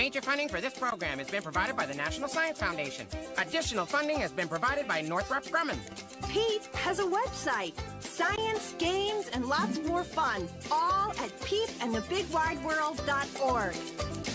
Major funding for this program has been provided by the National Science Foundation. Additional funding has been provided by Northrop Grumman. Peep has a website. Science, games, and lots more fun. All at peepandthebigwideworld.org.